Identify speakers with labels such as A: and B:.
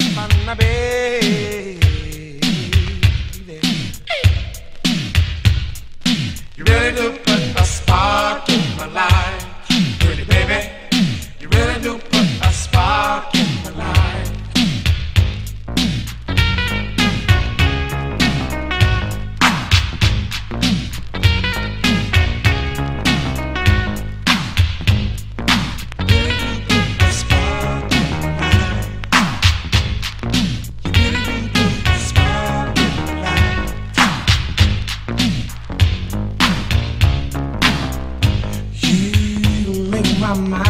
A: my mind go crazy. I